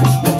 Música